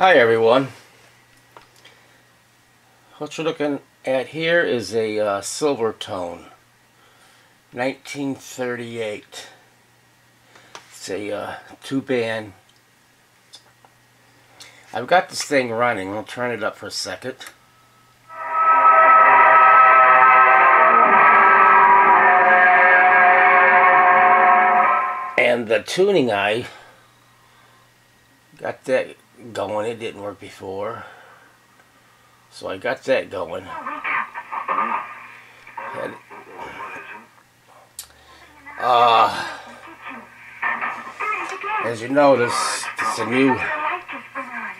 Hi everyone. What you're looking at here is a uh, Silvertone 1938. It's a uh, two band. I've got this thing running. I'll turn it up for a second. And the tuning eye got that going. It didn't work before. So I got that going. And, uh, as you notice, it's a new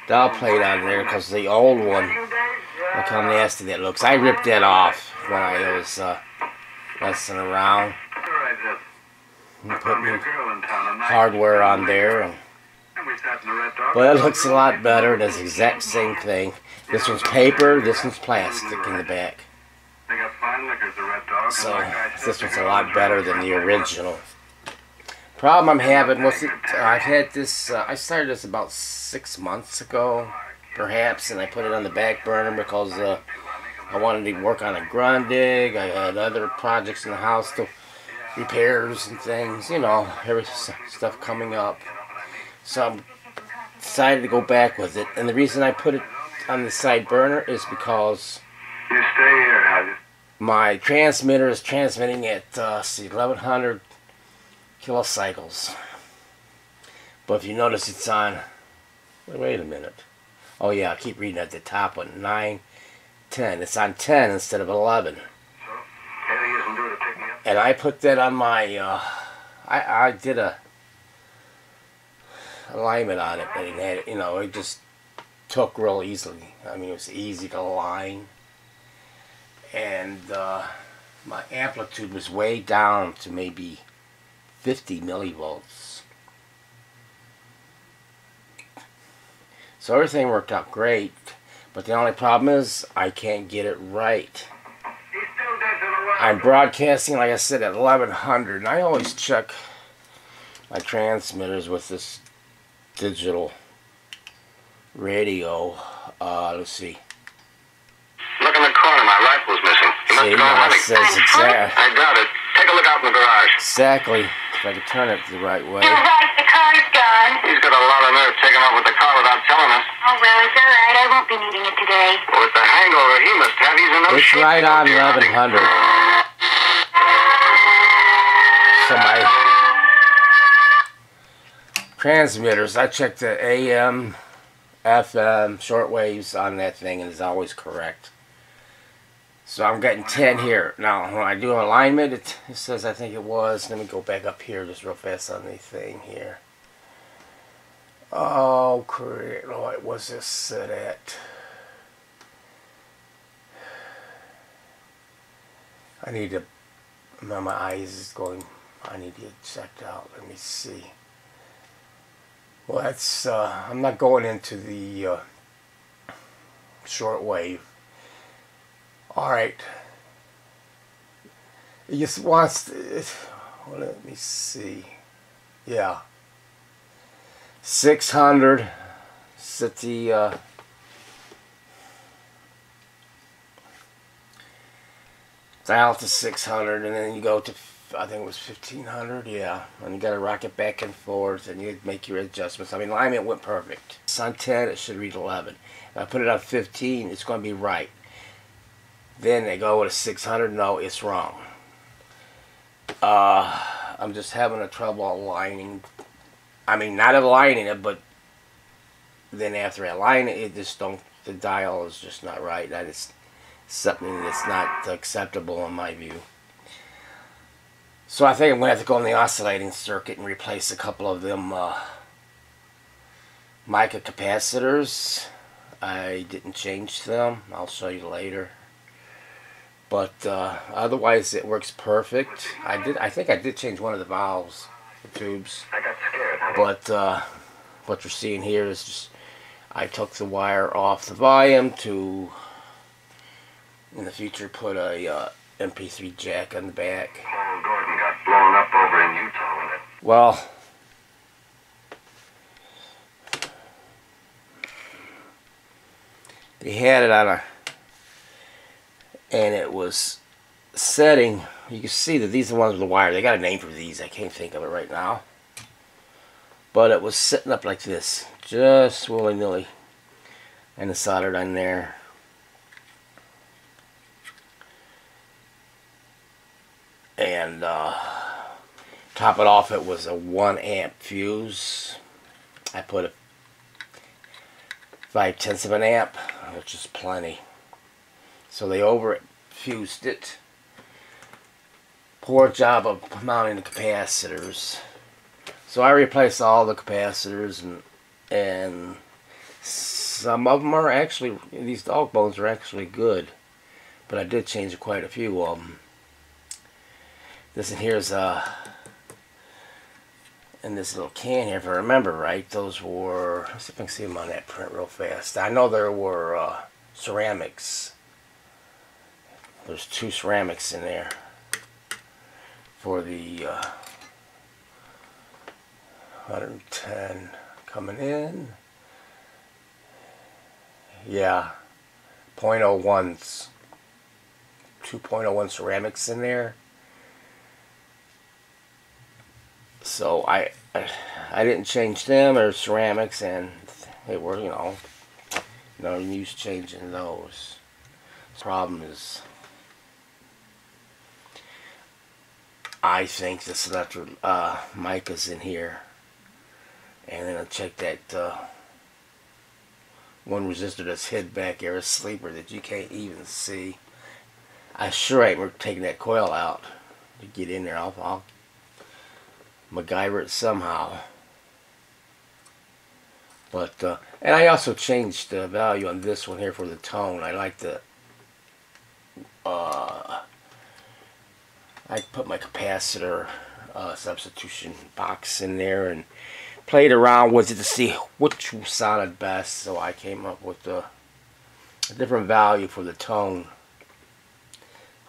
dial plate on there because the old one, look how nasty that looks. I ripped that off when I was uh, messing around. And put new hardware on there. And, but it looks a lot better. It does the exact same thing. This one's paper, this one's plastic in the back. So this one's a lot better than the original. Problem I'm having with it, uh, I've had this, uh, I started this about six months ago, perhaps, and I put it on the back burner because uh, I wanted to work on a Grundig. I had other projects in the house, to repairs and things, you know, every stuff coming up. So I'm decided to go back with it, and the reason I put it on the side burner is because You stay here, my transmitter is transmitting at uh, 1100 kilocycles. But if you notice, it's on. Wait, a minute. Oh yeah, I keep reading at the top one. 9, 10. It's on 10 instead of 11. So, Eddie isn't due to pick me up. And I put that on my. Uh, I I did a alignment on it, but it had you know it just took real easily. I mean, it was easy to align, and uh, my amplitude was way down to maybe 50 millivolts. So everything worked out great, but the only problem is I can't get it right. I'm broadcasting, like I said, at 1100, and I always check my transmitters with this digital radio. Uh, let's see. Look in the corner. My rifle's missing. You must See, have gone it hunting. exact, I got it. Take a look out in the garage. exactly. If I could turn it the right way. You're right, the car's gone. He's got a lot of nerve taking off with the car without telling us. Oh, well, it's all right. I won't be needing it today. With the hangover he must have, he's in no It's shape right to go on deer hunting. 1100. So my transmitters, I checked the AM, FM, shortwaves on that thing, and it's always correct. So I'm getting 10 here. Now, when I do alignment, it, it says I think it was. Let me go back up here just real fast on the thing here. Oh, great. Oh, it was this set at? I need to. My, my eyes is going. I need to get checked out. Let me see. Well, that's. Uh, I'm not going into the uh, shortwave. All right. It just wants. To, well, let me see. Yeah. 600. Set the. Uh, dial to 600 and then you go to I think it was 1500 yeah. And you got to rock it back and forth and you make your adjustments. I mean alignment went perfect. It's on 10 it should read 11 if I put it on 15 it's going to be right. Then they go with a 600 no it's wrong. Uh, I'm just having a trouble aligning. I mean not aligning it but then after I align it it just don't the dial is just not right. That is something that's not acceptable in my view. So I think I'm going to have to go on the oscillating circuit and replace a couple of them uh, mica capacitors. I didn't change them. I'll show you later. But uh, otherwise it works perfect. I did. I think I did change one of the valves, the tubes. I got scared. But uh, what you're seeing here is just I took the wire off the volume to in the future put a uh, MP3 jack on the back. Blown up over in Utah with it. Well, he had it on a and it was setting. You can see that these are the ones with the wire. They got a name for these. I can't think of it right now. But it was sitting up like this just willy-nilly. And the soldered on there. And uh, top it off it was a 1 amp fuse. I put a 5 tenths of an amp which is plenty. So they over fused it. Poor job of mounting the capacitors. So I replaced all the capacitors and and some of them are actually these dog bones are actually good but I did change quite a few of them this in here's uh in this little can here if I remember right those were let's see if I can see them on that print real fast. I know there were uh, ceramics. There's two ceramics in there for the uh, 110 coming in. Yeah. 0.01s 2.01 ceramics in there so I, I didn't change them or ceramics and they were you know no use changing those. Problem is I think the selector uh, mic is in here. And then I'll check that uh, one resistor that's hid back there, a sleeper that you can't even see. I sure ain't we're taking that coil out to get in there. I'll, I'll MacGyver it somehow. But uh, and I also changed the value on this one here for the tone. I like the uh, I put my capacitor uh, substitution box in there and played around with it to see which sounded best. So I came up with a, a different value for the tone.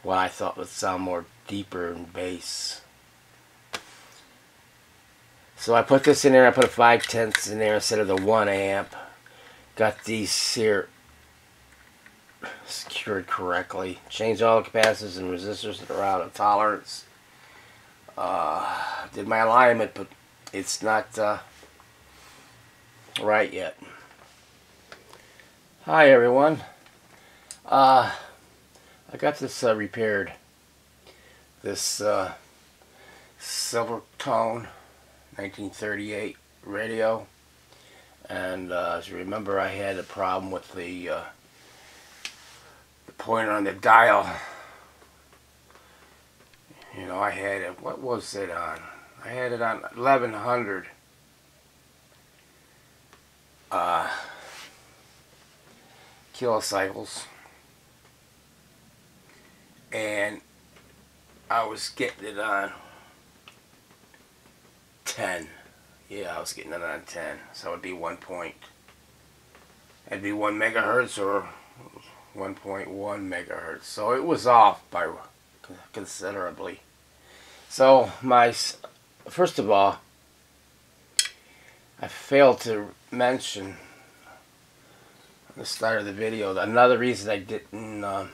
What I thought would sound more deeper and bass so I put this in there I put a 5 tenths in there instead of the 1 amp got these here secured correctly. Changed all the capacitors and resistors that are out of tolerance. Uh, did my alignment, but it's not uh, right yet. Hi everyone. Uh, I got this uh, repaired. This uh, Silvertone 1938 radio. And uh, as you remember, I had a problem with the uh, pointer on the dial. You know, I had it, what was it on? I had it on 1100. Uh, kilocycles. And I was getting it on 10. Yeah, I was getting it on 10. So it would be 1 point. It'd be 1 megahertz or 1.1 megahertz. So it was off by considerably. So my, first of all, I failed to mention at the start of the video another reason I didn't uh,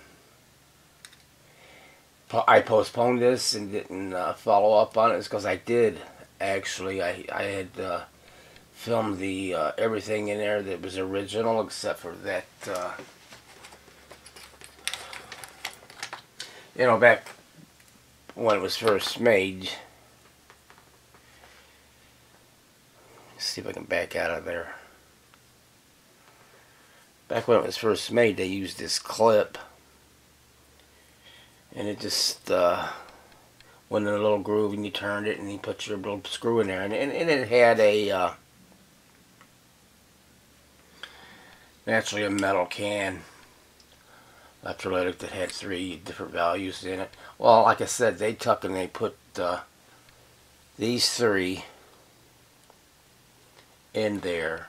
I postponed this and didn't uh, follow up on it is because I did actually I, I had uh, filmed the uh, everything in there that was original except for that uh, you know, back when it was first made. Let's see if I can back out of there. Back when it was first made, they used this clip. And it just uh, went in a little groove and you turned it and you put your little screw in there. And, and, and it had a, uh, naturally a metal can electrolytic that had three different values in it. Well, like I said, they took and they put uh, these three in there.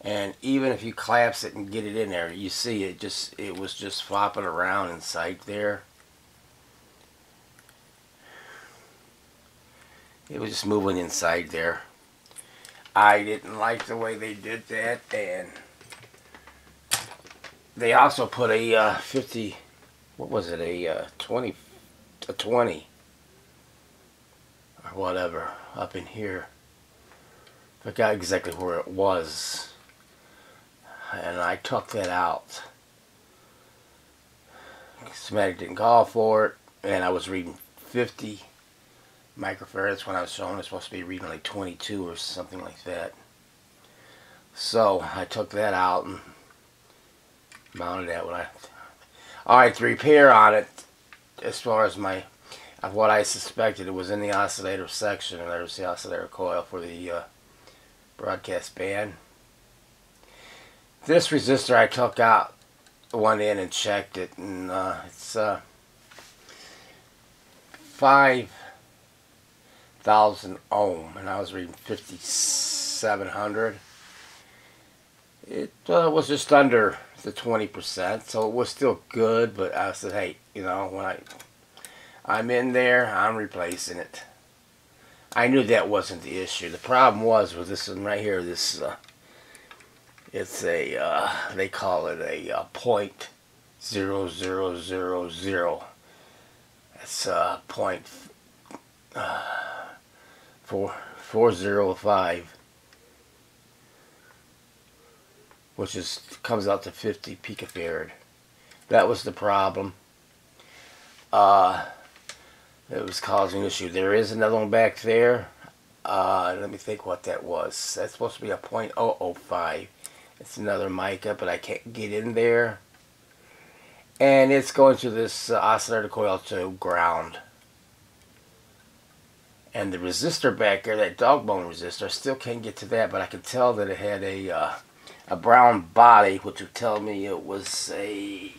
And even if you collapse it and get it in there, you see it just it was just flopping around inside there. It was just moving inside there. I didn't like the way they did that and they also put a uh, 50, what was it, a uh, 20, a 20, or whatever, up in here. Forgot exactly where it was. And I took that out. Schematic didn't call for it, and I was reading 50 microfarads when I was showing it's supposed to be reading like 22 or something like that. So I took that out and mounted that when I. Alright, the repair on it, as far as my, of what I suspected, it was in the oscillator section, and there's the oscillator coil for the uh, broadcast band. This resistor I took out, went in and checked it, and uh, it's uh, 5,000 ohm, and I was reading 5,700. It uh, was just under the 20%, so it was still good, but I said, hey, you know, when I, I'm in there, I'm replacing it. I knew that wasn't the issue. The problem was with this one right here, this, uh, it's a, uh, they call it a uh, point zero zero zero zero. It's uh, point uh, four four zero five which is comes out to 50 picofarad. That was the problem. Uh, it was causing issue. There is another one back there. Uh, let me think what that was. That's supposed to be a .005. It's another mica, but I can't get in there. And it's going to this uh, oscillator coil to ground. And the resistor back there, that dog bone resistor, I still can't get to that, but I can tell that it had a uh, a brown body, which would tell me it was a,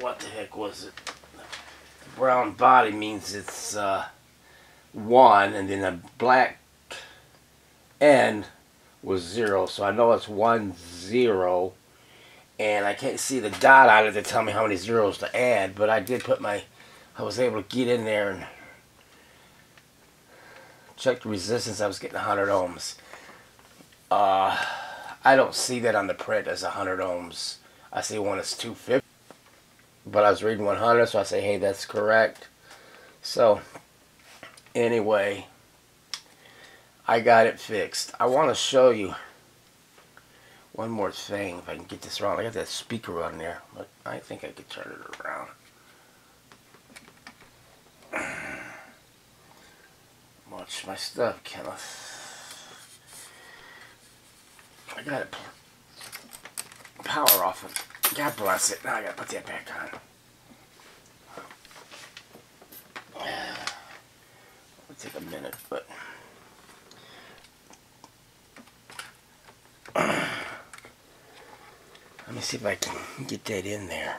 what the heck was it? Brown body means it's uh, one, and then a black end was zero. So I know it's one zero, and I can't see the dot on it to tell me how many zeros to add, but I did put my, I was able to get in there and check the resistance. I was getting 100 ohms. Uh, I don't see that on the print as 100 ohms. I see one is 250. But I was reading 100, so I say, hey, that's correct. So, anyway, I got it fixed. I want to show you one more thing, if I can get this wrong. I got that speaker on there, but I think I could turn it around. Watch my stuff, Kenneth. I got it. Power off it. God bless it. Now I gotta put that back on. It'll take a minute, but. Let me see if I can get that in there.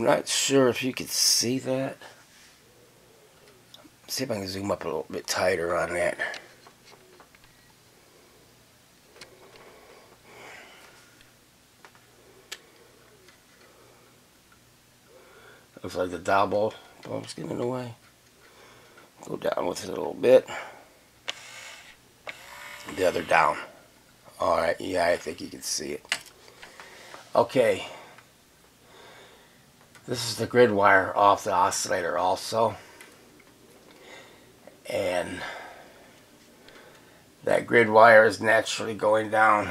I'm not sure if you can see that. See if I can zoom up a little bit tighter on that. Looks like the bulb bulb's getting in the way. Go down with it a little bit. The other down. Alright, yeah, I think you can see it. Okay. This is the grid wire off the oscillator also. And that grid wire is naturally going down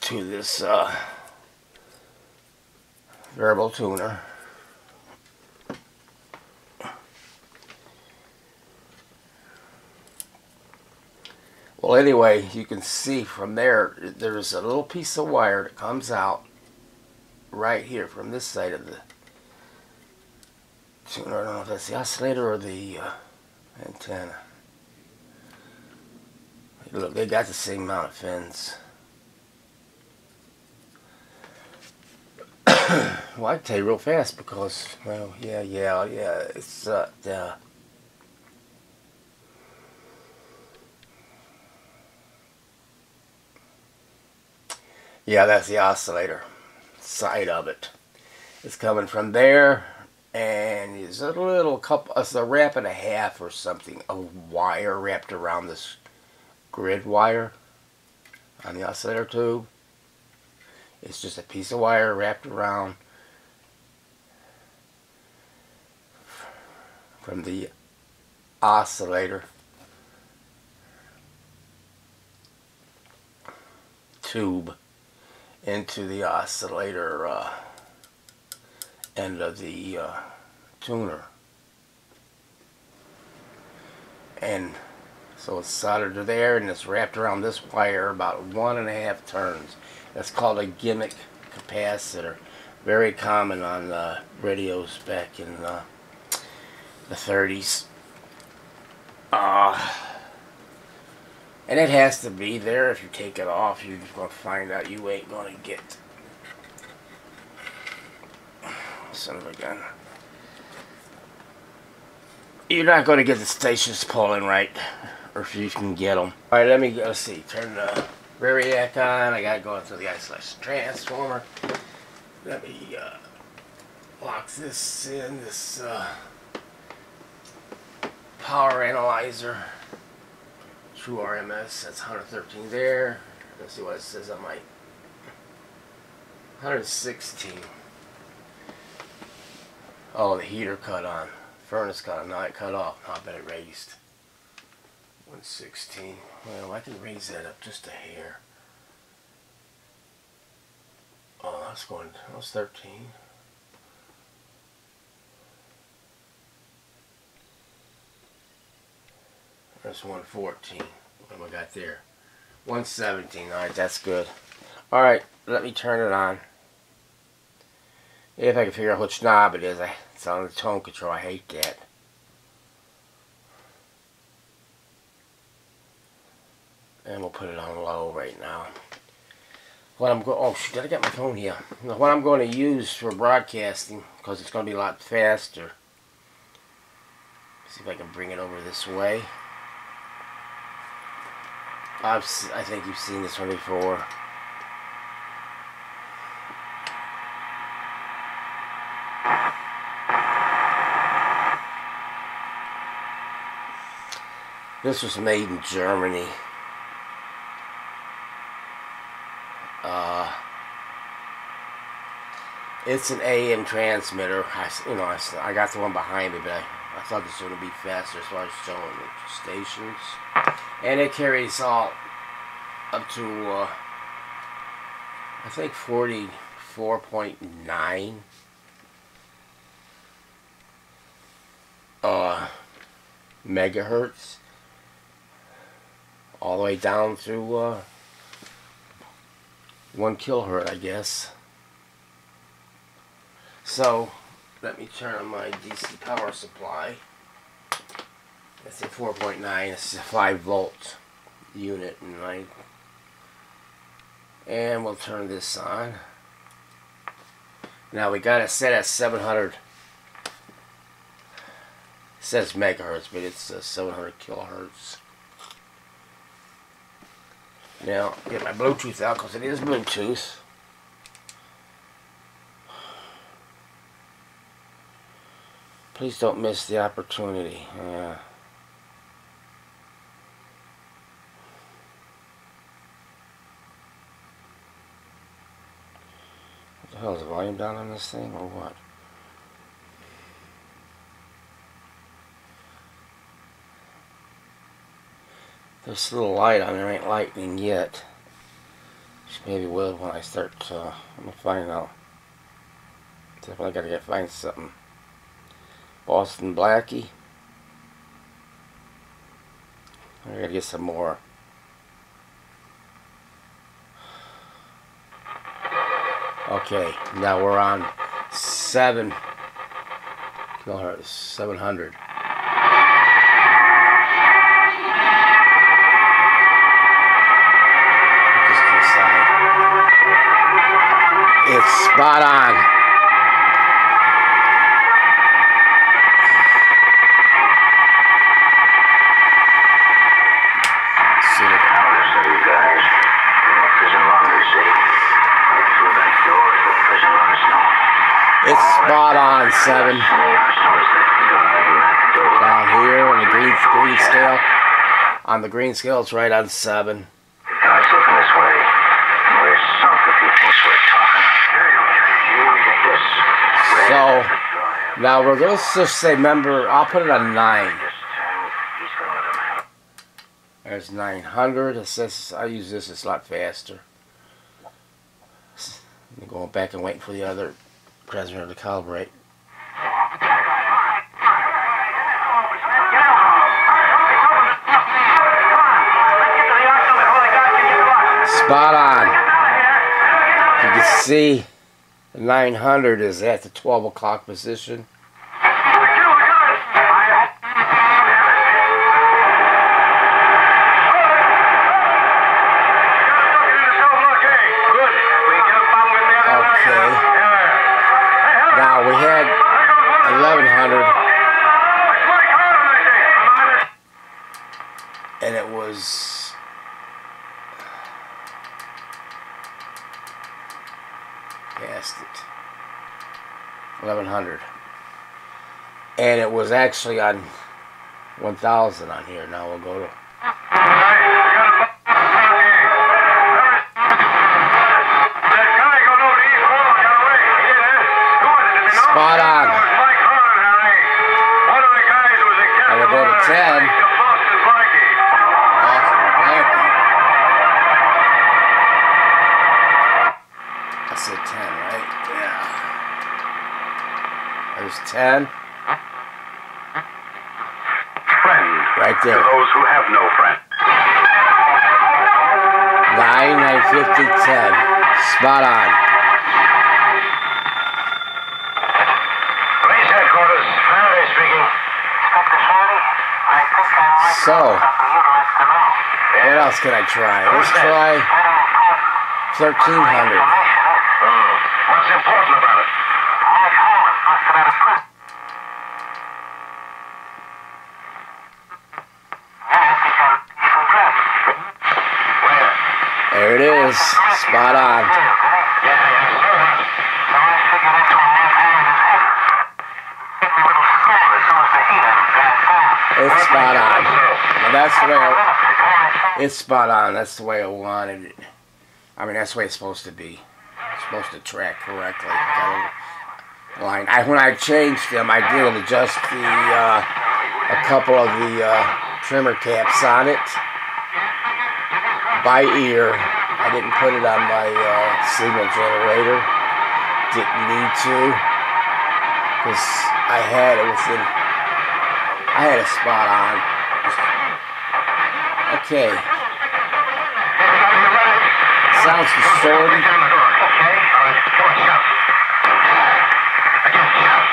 to this uh, variable tuner. Well, anyway, you can see from there, there's a little piece of wire that comes out right here from this side of the. I don't know if that's the oscillator or the uh, antenna. Look, they got the same amount of fins. well, I tell you real fast because, well, yeah, yeah, yeah, it's, uh, the Yeah, that's the oscillator side of it. It's coming from there, and it's a little couple, it's a wrap and a half or something, a wire wrapped around this grid wire on the oscillator tube. It's just a piece of wire wrapped around from the oscillator tube into the oscillator uh, end of the uh, tuner. And so it's soldered to there and it's wrapped around this wire about one and a half turns. That's called a gimmick capacitor. Very common on uh, radios back in the 30s. Uh, and it has to be there. If you take it off, you're going to find out you ain't going to get. Son of a gun. You're not going to get the stations pulling right. Or if you can get them. Alright, let me go see. Turn the Variac on. I got to go into the isolation transformer. Let me uh, lock this in. This uh, power analyzer. True RMS, that's 113 there. Let's see what it says on my 116. Oh, the heater cut on. Furnace cut on. Now it cut off. Now I bet it raised. 116. Well, I can raise that up just a hair. Oh, that's going. That was 13. That's 114. What have I got there? 117. Alright, that's good. Alright, let me turn it on. If I can figure out which knob it is. It's on the tone control. I hate that. And we'll put it on low right now. What I'm going, oh shoot, I got my phone here. What I'm going to use for broadcasting, because it's going to be a lot faster. See if I can bring it over this way. I've, I think you've seen this one before. This was made in Germany. Uh, it's an AM transmitter. I, you know, I, I got the one behind me, but I, I thought this was going to be faster as far as showing the stations. And it carries all up to, uh, I think 44.9 uh, megahertz. All the way down to uh, 1 kilohertz, I guess. So, let me turn on my DC power supply. It's a 4.9. It's a 5 volt unit, and I and we'll turn this on. Now we got it set at 700. It says megahertz, but it's uh, 700 kilohertz. Now get my Bluetooth out because it is Bluetooth. Please don't miss the opportunity. Yeah. the hell is the volume down on this thing or what? This little light on there ain't lightning yet. maybe will when I start. Uh, I'm gonna find out. Definitely gotta get find something. Boston Blackie. I gotta get some more. Okay, now we're on 7 kilohertz, 700. Put this to the side. It's spot on. Seven. Down here on the green green scale. On the green scale, it's right on seven. Guys looking this way. So now we're gonna say, member. I'll put it on nine. There's 900. It says I use this. It's a lot faster. I'm going back and waiting for the other president to calibrate. Spot on. You can see the 900 is at the 12 o'clock position. Okay. Now we had 1100 and it was past it 1100 and it was actually on 1000 on here now we'll go to 1300. My Oh, uh, what's important about it? Mike Holman busted out of prison. That become even drugs. Where? There it is. Spot on. Yeah, yeah, so what? So I figured that's when Matt Holman is headed. Give me a little score as soon as the heat on him dies down. It's spot on. So, Now that's the way I, Benefit, all right. it's spot on. That's the way I wanted it. I mean, that's the way it's supposed to be. It's supposed to track correctly. Line. I when I changed them, I did adjust the uh, a couple of the uh, trimmer caps on it by ear. I didn't put it on my uh, signal generator. Didn't need to because I had it within. I had a spot on. Okay. everybody arrived. Sounds distorted. Okay, all right, come on, shout. Again, shout.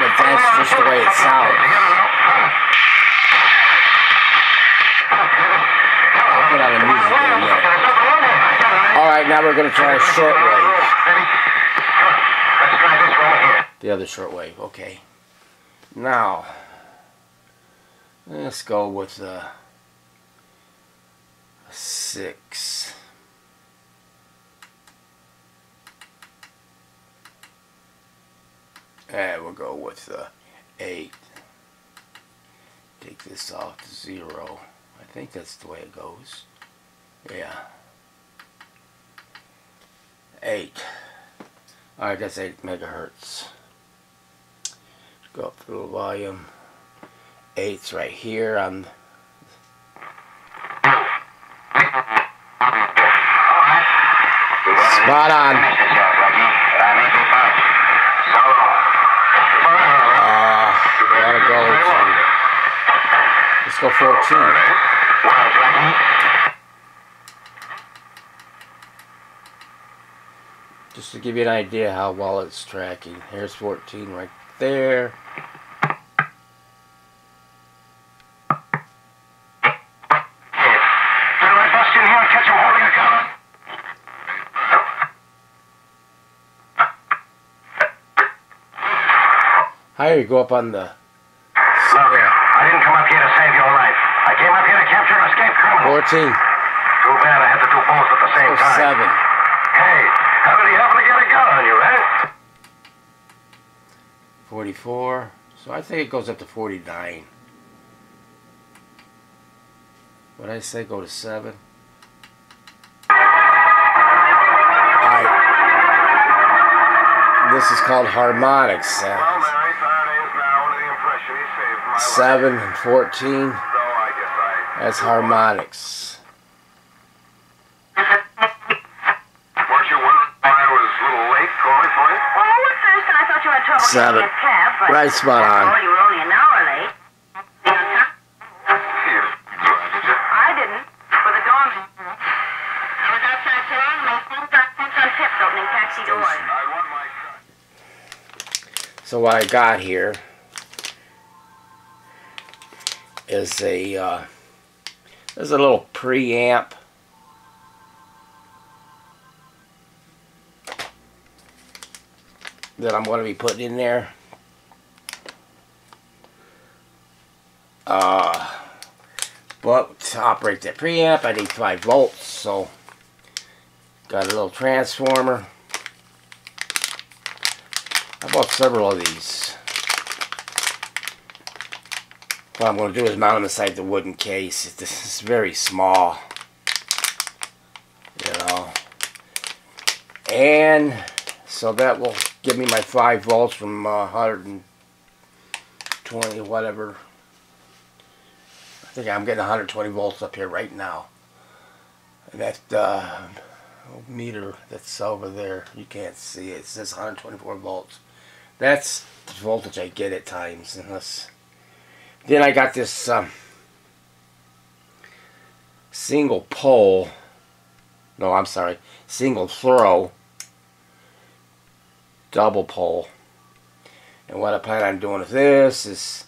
But that's just the way it sounds. I'll put on the music a. Alright, now we're gonna try a shortwave. Ready? Come on, let's try this here. The other shortwave, okay. Now, let's go with the six. And we'll go with the eight. Take this off to zero. I think that's the way it goes. Yeah. Eight. Alright, that's 8 megahertz. Go up to the volume. 8's right here on spot on. Uh, gotta go to, let's 14. Just to give you an idea how well it's tracking. Here's 14 right there. Higher you go up on the Look, I didn't come up here to save your life. I came up here to capture an escaped criminal. 14. Too bad I had to do both at the same time. 7. Hey, how did he happen to get a gun on you, eh? 44. So I think it goes up to 49. What did I say? Go to 7. Alright. This is called harmonics. Well, Uh, Mary, Faraday now the he saved my 7 and 14. So I guess I... That's harmonics. Weren't you wondering why I was a little late calling for you? Well, at first I thought you had trouble Seven. cab, Right spot on. you were only an hour late. You did you? I didn't. For the dorm. I was outside today, and my phone got sent on tips opening taxi doors. I want my... So what I got here is a uh, there's a little preamp. That I'm going to be putting in there. Uh, but to operate that preamp, I need 5 volts, so got a little transformer. I bought several of these. What I'm going to do is mount them inside the wooden case. This is very small. You know. And so that will give me my 5 volts from uh, 120 whatever. I think I'm getting 120 volts up here right now. And that uh, meter that's over there, you can't see it. It says 124 volts. That's the voltage I get at times. Unless then I got this um, single pole. No, I'm sorry, single throw double pole. And what I plan on doing with this is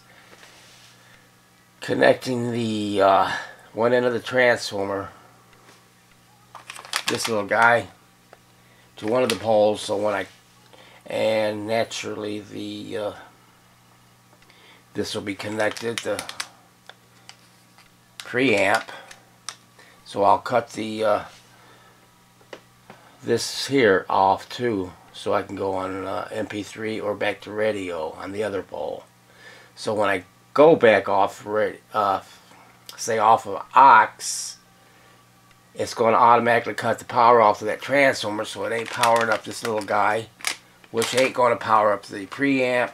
connecting the uh, one end of the transformer, this little guy, to one of the poles. So when I and naturally the uh, this will be connected to preamp so I'll cut the uh, this here off too so I can go on uh, MP3 or back to radio on the other pole so when I go back off uh, say off of aux it's going to automatically cut the power off of that transformer so it ain't powering up this little guy which ain't going to power up the preamp.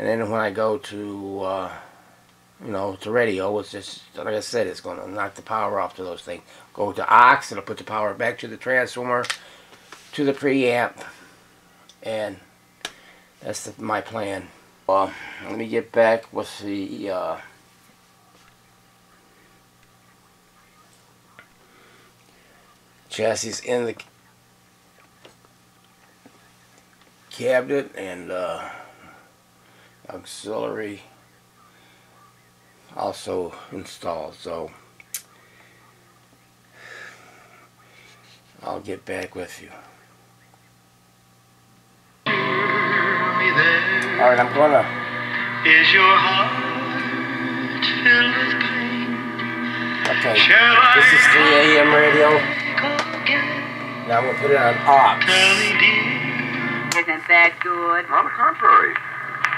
And then when I go to, uh, you know, to radio, it's just, like I said, it's going to knock the power off to those things. Go to aux, it'll put the power back to the transformer, to the preamp, and that's the, my plan. Well, let me get back with the, uh, chassis in the cabinet and uh, auxiliary also installed so I'll get back with you alright I'm gonna Is your heart filled with pain? okay Shall this is 3 a.m. radio go now I'm gonna put it on aux Tell me. Isn't that good? On the contrary.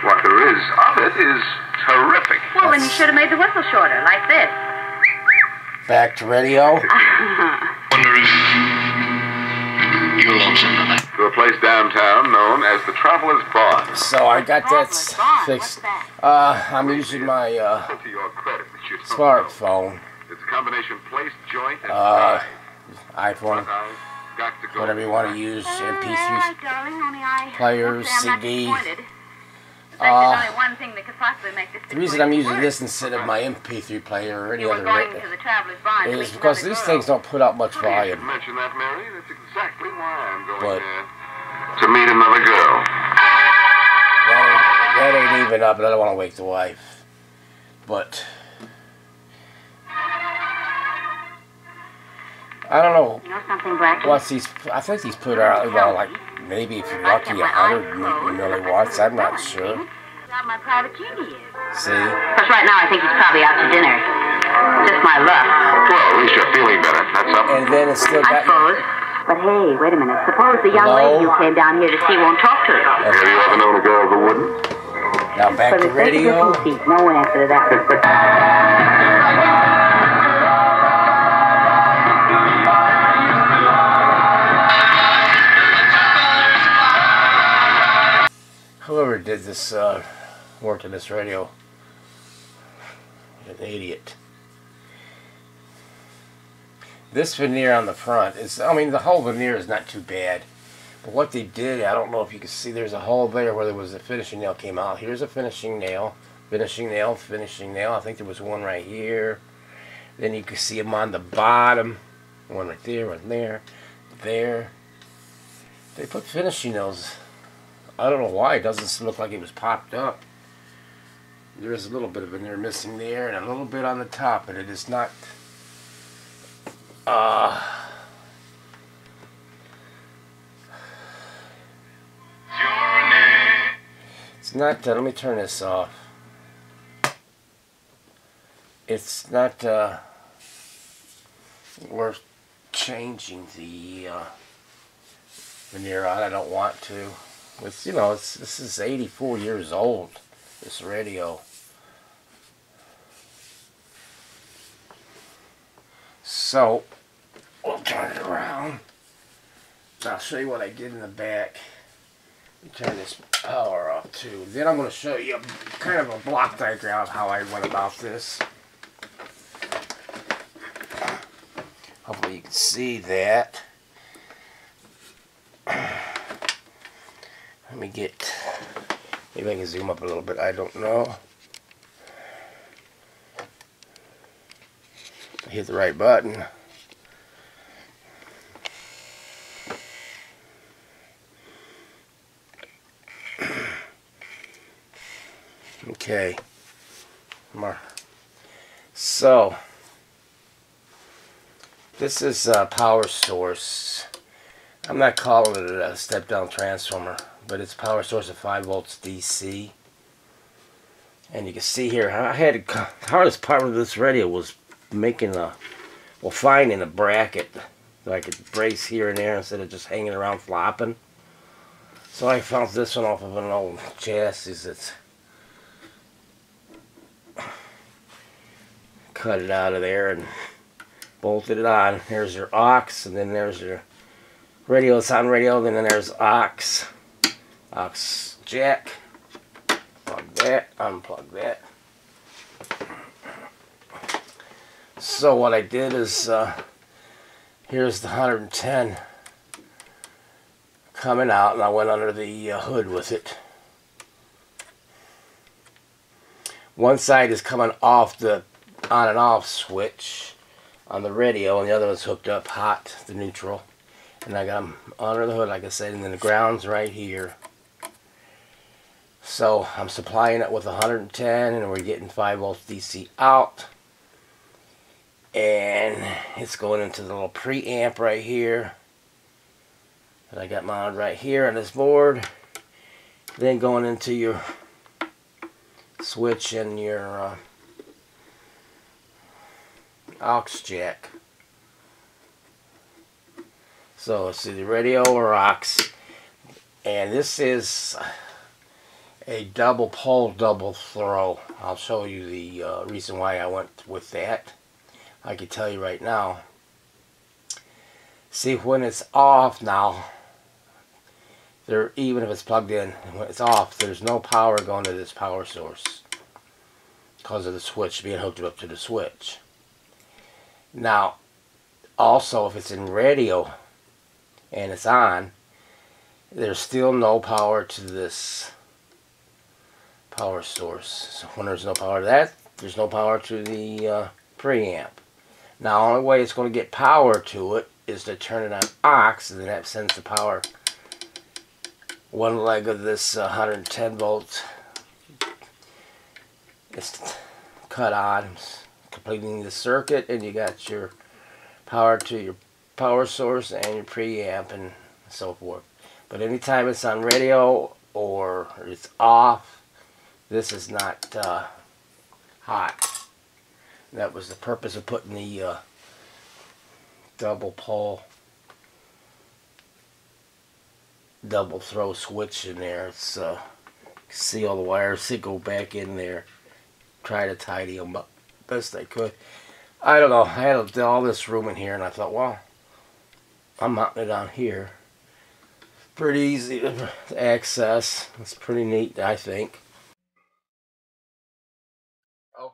What there is of it is terrific. Well, then you should have made the whistle shorter, like this. back to radio Wonder if you're lonesome tonight. To a place downtown known as the Traveler's Bar. so I got that Traveler's s- Barn, fixed what's that? uh, I'm using my uh, To your credit, that you don't know. smartphone It's a combination place, joint, and uh, iPhone I've got to go. whatever you want to use All MP3 right, darling, only I players, must say I'm not CD. Disappointed. In fact, Uh, there's only one thing that could possibly make this The reason I'm using worse. this instead of my MP3 player or any other going to the Traveler's is because these girl. things don't put out much Funny you volume. mention that, Mary. That's exactly why I'm going But- there. To meet another girl. That ain't, that ain't even up, and I don't want to wake the wife. But I don't know. You know something, Blackie? What's these? I think these put out about like maybe if you're lucky a hundred mi- milliwatts. I'm not sure. How my private genie. See, Because right now I think he's probably out to dinner. Just my luck. Well, at least you're feeling better. That's up. and then it's still I got your, suppose. But hey, wait a minute. Suppose the young Hello? lady you came down here to see won't talk to us. Have you ever known a girl who wouldn't? Now back For to the sake of radio. no answer to that. this uh, this radio, an idiot. This veneer on the front is, I mean, the whole veneer is not too bad. But what they did, I don't know if you can see, there's a hole there where there was a finishing nail came out. Here's a finishing nail, finishing nail, finishing nail. I think there was one right here. Then you can see them on the bottom. One right there, one there, there. They put finishing nails I don't know why it doesn't look like it was popped up. There is a little bit of veneer missing there and a little bit on the top, but it is not. Uh, it's not. Uh, let me turn this off. It's not uh, worth changing the uh, veneer on. I don't want to. It's you know, it's this is 84 years old. This radio. So we'll turn it around. I'll show you what I did in the back. Turn this power off too. Then I'm going to show you kind of a block diagram of how I went about this. Hopefully you can see that. Let me get, maybe I can zoom up a little bit, I don't know. Hit the right button. Okay. More. So, this is a power source. I'm not calling it a step down transformer, but it's power source of 5 volts DC. And you can see here, I had the hardest part of this radio was making a, well, finding a bracket that I could brace here and there instead of just hanging around flopping. So I found this one off of an old chassis that's cut it out of there and bolted it on. There's your aux, and then there's your radio, sound radio, and then there's aux, aux jack. Plug that, unplug that. So what I did is, uh, here's the 110 coming out, and I went under the uh, hood with it. One side is coming off the on and off switch on the radio, and the other one's hooked up hot, the neutral. And I got them under the hood, like I said, and then the ground's right here. So I'm supplying it with 110, and we're getting 5 volts DC out. And it's going into the little preamp right here that I got mounted right here on this board. Then going into your switch and your uh, aux jack. So it's either radio or aux. And this is a double pole, double throw. I'll show you the uh, reason why I went with that. I can tell you right now. See, when it's off now, there even if it's plugged in, when it's off, there's no power going to this power source because of the switch being hooked up to the switch. Now, also, if it's in radio and it's on, there's still no power to this power source. So when there's no power to that, there's no power to the uh, preamp. Now, the only way it's going to get power to it is to turn it on aux, and then that sends the power. One leg of this uh, 110 volts is cut on, completing the circuit, and you got your power to your power source and your preamp and so forth. But anytime it's on radio or it's off, this is not uh, hot. That was the purpose of putting the uh, double pole double throw switch in there. It's uh, see all the wires that go back in there. Try to tidy them up best I could. I don't know. I had all this room in here, and I thought, well, I'm mounting it on here. Pretty easy to access. It's pretty neat, I think.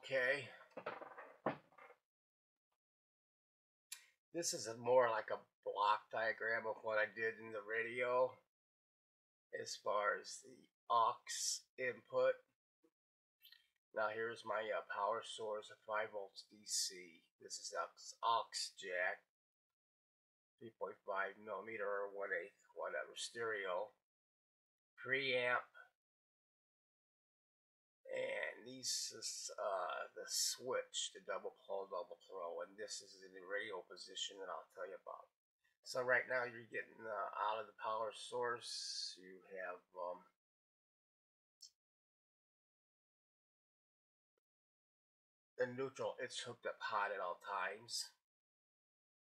Okay. This is more like a block diagram of what I did in the radio as far as the aux input. Now here's my uh, power source of 5 volts DC. This is aux, aux jack, 3.5 millimeter or 1 8 whatever stereo, preamp, and these is uh, the switch, the double pole, double throw, and this is in the radio position that I'll tell you about. So right now you're getting uh, out of the power source. You have um, the neutral. It's hooked up hot at all times.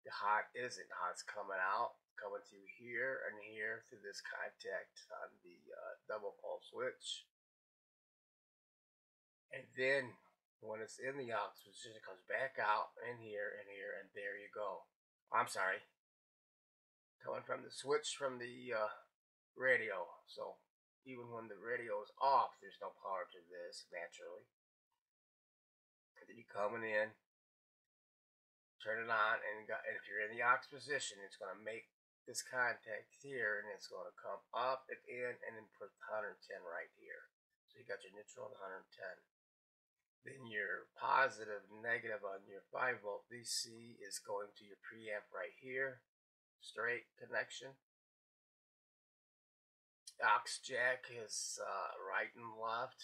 The hot isn't hot. It's coming out, coming through here and here through this contact on the uh, double pole switch. And then when it's in the aux position, it comes back out in here and here, and there you go. I'm sorry. Coming from the switch from the uh, radio. So even when the radio is off, there's no power to this naturally. And then you coming in, turn it on, and, got, and if you're in the aux position, it's going to make this contact here, and it's going to come up and in, and then put 110 right here. So you got your neutral and 110. Then your positive, negative on your 5 volt DC is going to your preamp right here, straight connection. Aux jack is uh, right and left,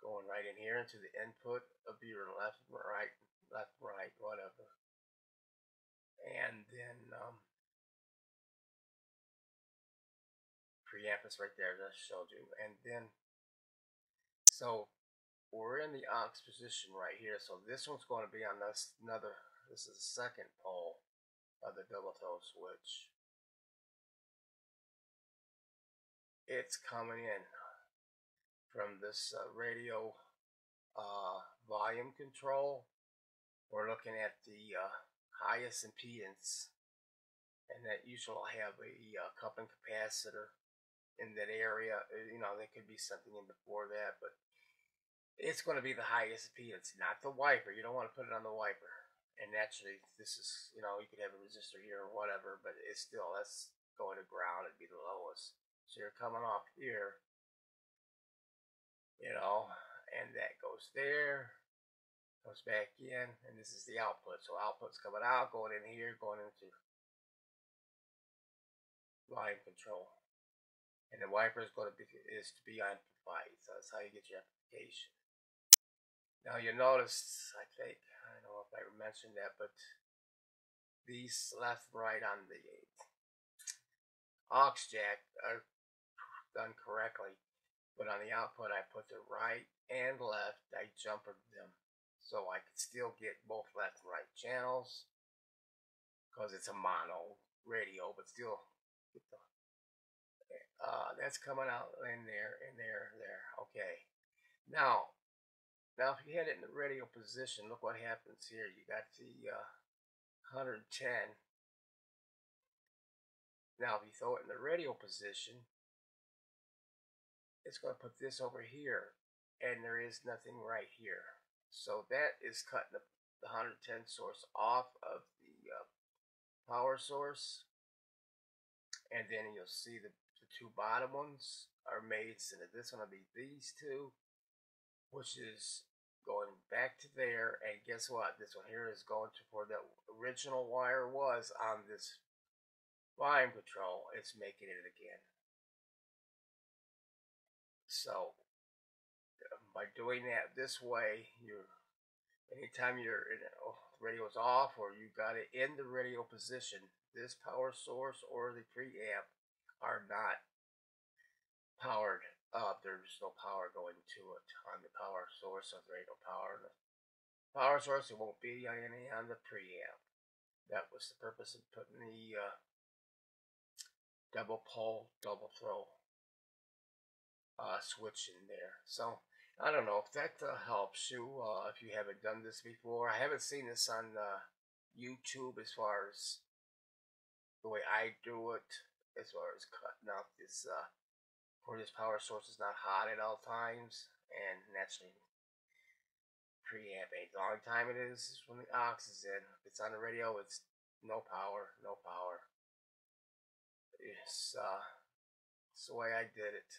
going right in here into the input of your left, right, left, right, whatever. And then um, preamp is right there, that showed you. And then, so we're in the aux position right here. So this one's going to be on this another, this is the second pole of the double throw switch. It's coming in from this uh, radio uh, volume control. We're looking at the uh, highest impedance and that usually have a uh, coupling capacitor in that area. Uh, you know, there could be something in before that, but it's going to be the highest It's not the wiper. You don't want to put it on the wiper. And naturally, this is, you know, you could have a resistor here or whatever, but it's still, that's going to ground. It'd be the lowest. So you're coming off here, you know, and that goes there, goes back in, and this is the output. So output's coming out, going in here, going into volume control. And the wiper is going to be is to be amplified. So that's how you get your amplification. Now you notice, I think, I don't know if I mentioned that, but these left right on the aux jack are done correctly. But on the output, I put the right and left, I jumpered them. So I could still get both left and right channels. Because it's a mono radio, but still uh, that's coming out in there, in there, there. Okay. Now, now, if you had it in the radial position, look what happens here. You got the uh, 110. Now, if you throw it in the radial position, it's going to put this over here, and there is nothing right here. So that is cutting the, the 110 source off of the uh, power source. And then you'll see the, the two bottom ones are made that this one will be these two which is going back to there. And guess what? This one here is going to where the original wire was on this volume control. It's making it again. So by doing that this way, you're anytime you're in oh, radio's off or you've got it in the radio position, this power source or the preamp are not powered There's no power going to it on the power source of the radio power. The power source, it won't be any on the preamp. That was the purpose of putting the uh, double pole, double throw uh, switch in there. So I don't know if that uh, helps you. Uh, if you haven't done this before, I haven't seen this on uh, YouTube as far as the way I do it, as far as cutting out this this power source is not hot at all times, and naturally preamp ain't long time it is when the aux is in. If it's on the radio, it's no power, no power. It's uh, it's the way I did it.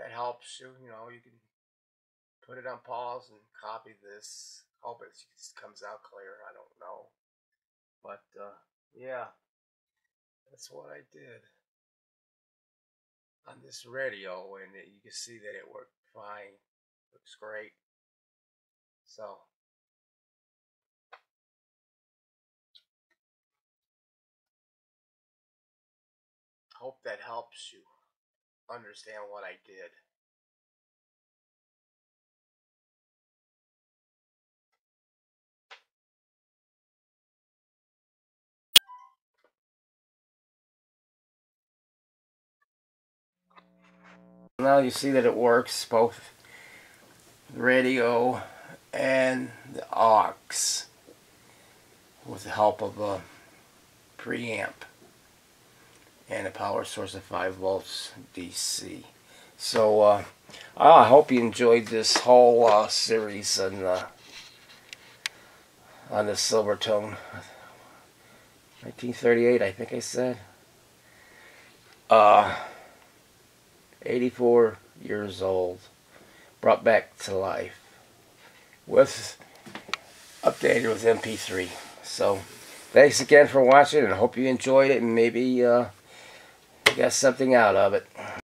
That helps you, you know. You can put it on pause and copy this. Hope it comes out clear. I don't know, but uh, yeah, that's what I did on this radio, and you can see that it worked fine. Looks great. So. Hope that helps you understand what I did. Now you see that it works both radio and the aux with the help of a preamp and a power source of 5 volts DC. So uh, I hope you enjoyed this whole uh, series on uh, on the Silvertone 1938 I think I said. Uh, 84 years old, brought back to life with updated with MP3. So thanks again for watching and hope you enjoyed it and maybe uh, got something out of it.